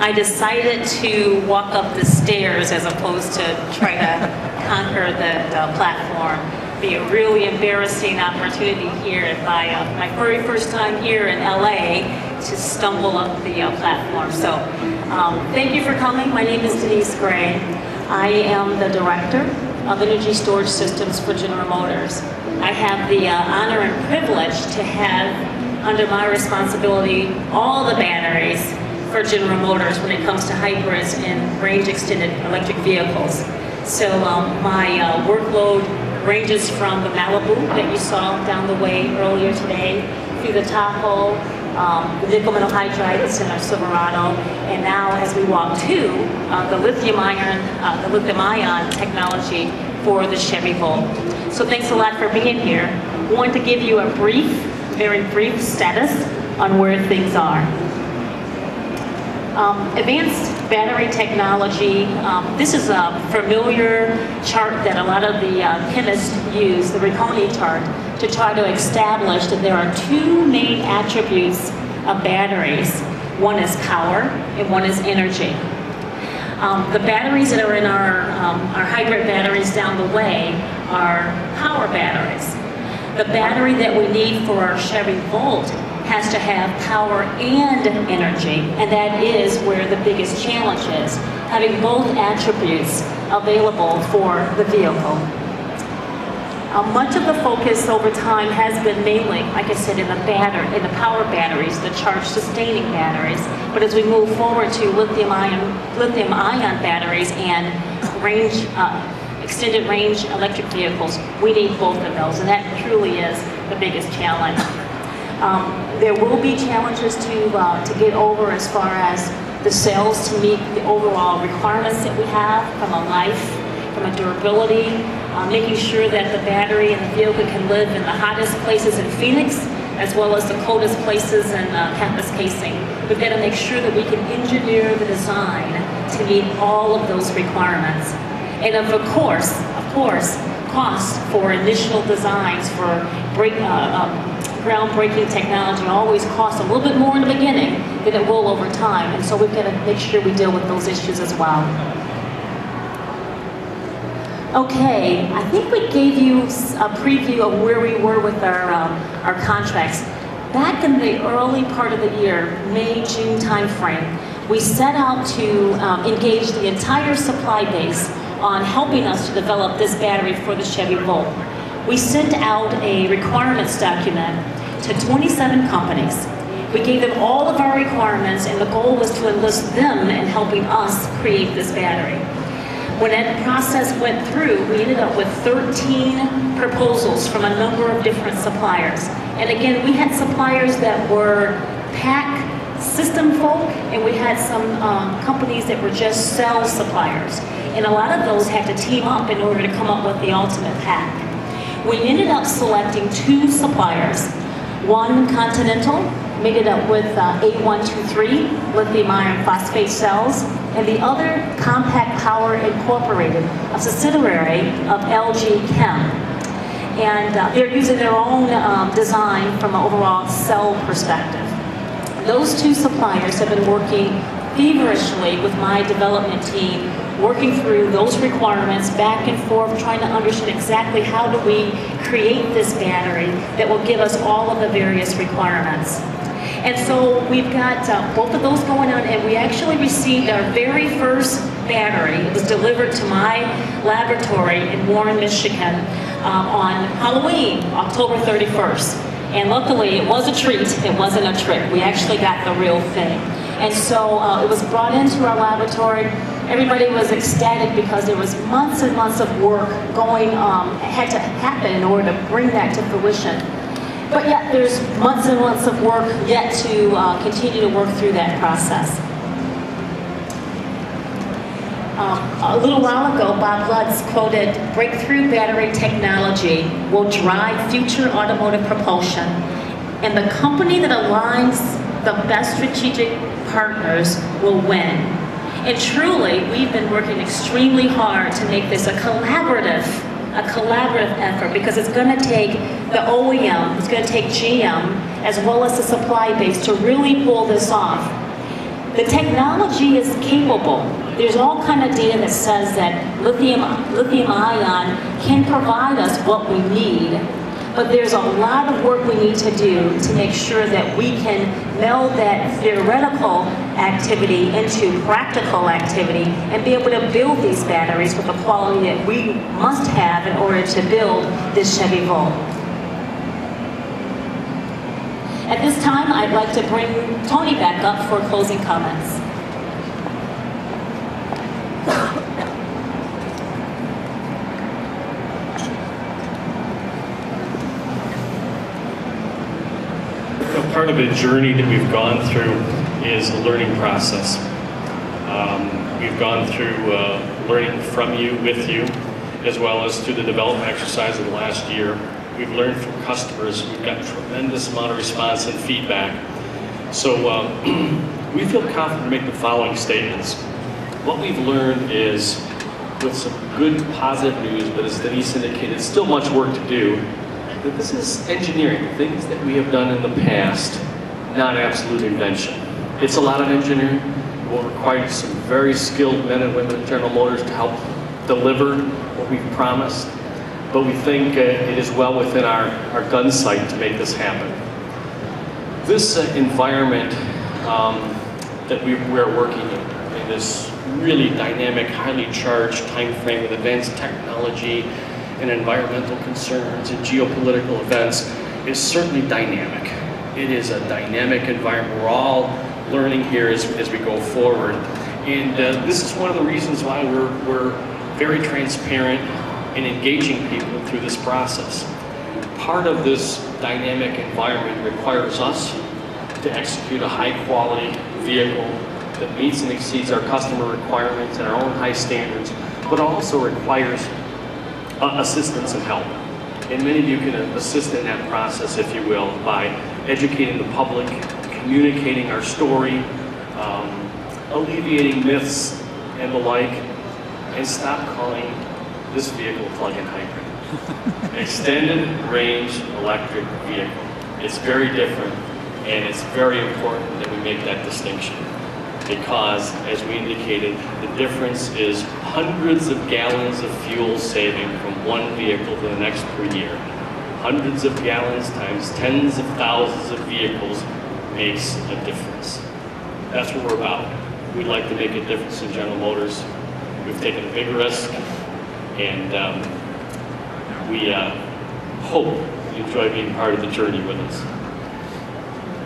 I decided to walk up the stairs as opposed to try to conquer the, the platform. Be a really embarrassing opportunity here if I, uh, my very first time here in LA, to stumble up the uh, platform. So um, thank you for coming. My name is Denise Gray. I am the director of energy storage systems for General Motors. I have the uh, honor and privilege to have under my responsibility all the batteries for General Motors when it comes to hybrids and range extended electric vehicles. So um, my uh, workload ranges from the Malibu that you saw down the way earlier today, through the Tahoe, um, the nickel metal hydrides in our Silverado, and now as we walk to uh, the lithium ion, uh, the lithium ion technology for the Chevy Volt. So thanks a lot for being here. I want to give you a brief, very brief status on where things are. Um, advanced battery technology, um, this is a familiar chart that a lot of the uh, chemists use, the Ragone chart, to try to establish that there are two main attributes of batteries. One is power and one is energy. Um, the batteries that are in our, um, our hybrid batteries down the way are power batteries. The battery that we need for our Chevy Volt has to have power and energy, and that is where the biggest challenge is, having both attributes available for the vehicle. Uh, much of the focus over time has been mainly, like I said, in the batter, in the power batteries, the charge sustaining batteries. But as we move forward to lithium ion, lithium ion batteries and range, uh, extended range electric vehicles, we need both of those, and that truly is the biggest challenge. Um, there will be challenges to, uh, to get over as far as the cells to meet the overall requirements that we have from a life, from a durability, uh, making sure that the battery and the vehicle can live in the hottest places in Phoenix, as well as the coldest places in uh, Kapuskasing. We've got to make sure that we can engineer the design to meet all of those requirements. And of course, of course, cost for initial designs for break, uh, um, groundbreaking technology always costs a little bit more in the beginning than it will over time. And so we've got to make sure we deal with those issues as well. Okay, I think we gave you a preview of where we were with our, um, our contracts. Back in the early part of the year, May, June timeframe, we set out to um, engage the entire supply base on helping us to develop this battery for the Chevy Volt we sent out a requirements document to 27 companies. We gave them all of our requirements and the goal was to enlist them in helping us create this battery. When that process went through, we ended up with 13 proposals from a number of different suppliers. And again, we had suppliers that were pack system folk, and we had some um, companies that were just cell suppliers. And a lot of those had to team up in order to come up with the ultimate pack we ended up selecting two suppliers. One Continental, made it up with uh, A123 lithium iron phosphate cells, and the other Compact Power Incorporated, a subsidiary of LG Chem. And uh, they're using their own um, design from an overall cell perspective. Those two suppliers have been working feverishly with my development team working through those requirements back and forth, trying to understand exactly how do we create this battery that will give us all of the various requirements. And so we've got uh, both of those going on, and we actually received our very first battery. It was delivered to my laboratory in Warren, Michigan um, on Halloween, October 31st. And luckily, it was a treat. It wasn't a trick. We actually got the real thing. And so uh, it was brought into our laboratory everybody was ecstatic because there was months and months of work going, um, had to happen in order to bring that to fruition. But yet there's months and months of work yet to uh, continue to work through that process. Um, a little while ago, Bob Lutz quoted, breakthrough battery technology will drive future automotive propulsion, and the company that aligns the best strategic partners will win. And truly, we've been working extremely hard to make this a collaborative, a collaborative effort because it's going to take the OEM, it's going to take GM, as well as the supply base to really pull this off. The technology is capable. There's all kind of data that says that lithium, lithium ion can provide us what we need, but there's a lot of work we need to do to make sure that we can meld that theoretical activity into practical activity and be able to build these batteries with the quality that we must have in order to build this Chevy Volt. At this time, I'd like to bring Tony back up for closing comments. Part of the journey that we've gone through is a learning process. Um, we've gone through uh, learning from you, with you, as well as through the development exercise of the last year. We've learned from customers. We've got tremendous amount of response and feedback. So um, we feel confident to make the following statements. What we've learned is with some good positive news, but as Denise indicated, still much work to do, that this is engineering, things that we have done in the past, not absolute invention. It's a lot of engineering. It will require some very skilled men and women at General Motors to help deliver what we've promised but we think uh, it is well within our, our gun sight to make this happen. This uh, environment um, that we, we're working in, in this really dynamic, highly charged time frame with advanced technology and environmental concerns and geopolitical events is certainly dynamic. It is a dynamic environment. We're all learning here as, as we go forward. And uh, this is one of the reasons why we're, we're very transparent in engaging people through this process. Part of this dynamic environment requires us to execute a high quality vehicle that meets and exceeds our customer requirements and our own high standards, but also requires uh, assistance and help. And many of you can assist in that process, if you will, by educating the public, communicating our story, um, alleviating myths and the like, and stop calling this vehicle plug-in hybrid. Extended range electric vehicle. It's very different and it's very important that we make that distinction because, as we indicated, the difference is hundreds of gallons of fuel saving from one vehicle to the next per year. Hundreds of gallons times tens of thousands of vehicles makes a difference. That's what we're about. We'd like to make a difference in General Motors. We've taken a big risk and um, we uh, hope you enjoy being part of the journey with us.